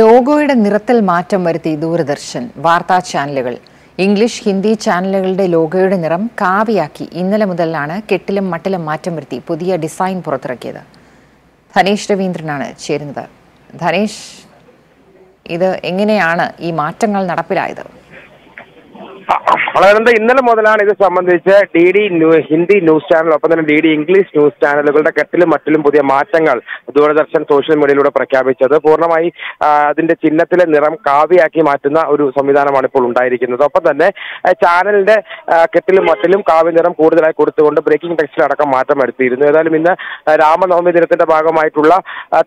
ലോഗോയുടെ നിറത്തിൽ മാറ്റം വരുത്തി ദൂരദർശൻ വാർത്താ ചാനലുകൾ. ഇംഗ്ലീഷ് ഹിന്ദി ചാനലുകളുടെ ലോഗോയുടെ നിറം കാവിയാക്കി ഇന്നലെ മുതലാണ് കെട്ടിലും മട്ടിലും മാറ്റം വരുത്തി പുതിയ ഡിസൈൻ പുറത്തിറക്കിയത്. ധനേഷ് രവീന്ദ്രനാണ് ചേരുന്നത്. ധനേഷ് ഇത് എങ്ങനെയാണ് ഈ മാറ്റങ്ങൾ നടപ്പിലായത്? വളരെ ഇന്നലെ മുതലാണ് ഇത് സംബന്ധിച്ച് D D Hindi news channel ഒപ്പം തന്നെ ഡി ഡി ഇംഗ്ലീഷ് ന്യൂസ് ചാനലുകളുടെ കെട്ടിലും മറ്റിലും പുതിയ മാറ്റങ്ങൾ ദൂരദർശൻ സോഷ്യൽ മീഡിയയിലൂടെ പ്രഖ്യാപിച്ചത്. പൂർണമായി അതിന്റെ ചിഹ്നത്തിലെ നിറം കാവിയാക്കി മാറ്റുന്ന ഒരു സംവിധാനമാണ് ഇപ്പോൾ ഉണ്ടായിരിക്കുന്നത്. ഒപ്പം തന്നെ ചാനലിന്റെ കെട്ടിലും മറ്റിലും കാവ്യ നിറം കൂടുതലായി കൊടുത്തുകൊണ്ട് ബ്രേക്കിംഗ് ടെക്സ്റ്റിലടക്കം മാറ്റം വരുത്തിയിരുന്നു. ഏതായാലും ഇന്ന് രാമനവമി ദിനത്തിന്റെ ഭാഗമായിട്ടുള്ള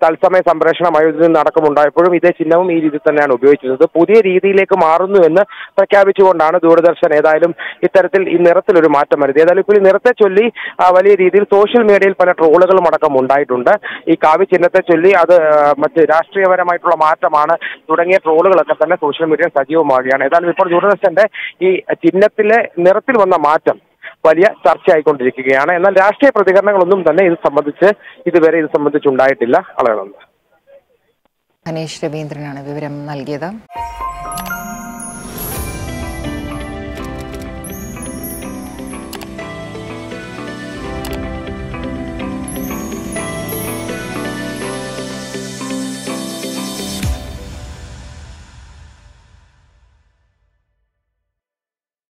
തത്സമയ സംപ്രേഷണം അയോധ്യയിൽ നടക്കമുണ്ടായപ്പോഴും ഇതേ ചിഹ്നവും ഈ രീതിയിൽ തന്നെയാണ് ഉപയോഗിച്ചിരുന്നത്. പുതിയ രീതിയിലേക്ക് മാറുന്നു എന്ന് പ്രഖ്യാപിച്ചുകൊണ്ടാണ് ദൂരദർശൻ ഏതായാലും ഇത്തരത്തിൽ ഈ നിറത്തിലൊരു മാറ്റം വരുത്തി. ഏതായാലും ഇപ്പോൾ ഈ നിറത്തെ ചൊല്ലി വലിയ രീതിയിൽ സോഷ്യൽ മീഡിയയിൽ പല ട്രോളുകളും അടക്കം ഉണ്ടായിട്ടുണ്ട്. ഈ കാവ്യ ചിഹ്നത്തെ ചൊല്ലി അത് മറ്റ് രാഷ്ട്രീയപരമായിട്ടുള്ള മാറ്റമാണ് തുടങ്ങിയ ട്രോളുകളൊക്കെ തന്നെ സോഷ്യൽ മീഡിയയിൽ സജീവമാവുകയാണ്. ഏതായാലും ഇപ്പോൾ ദൂരദർശന്റെ ഈ ചിഹ്നത്തിലെ നിറത്തിൽ വന്ന മാറ്റം വലിയ ചർച്ചയായിക്കൊണ്ടിരിക്കുകയാണ്. എന്നാൽ രാഷ്ട്രീയ പ്രതികരണങ്ങളൊന്നും തന്നെ ഇത് സംബന്ധിച്ച് ഇതുവരെ ഇത് സംബന്ധിച്ചുണ്ടായിട്ടില്ല നന്ദി ധനേഷ് രവീന്ദ്രനാണ് വിവരം നൽകിയത്.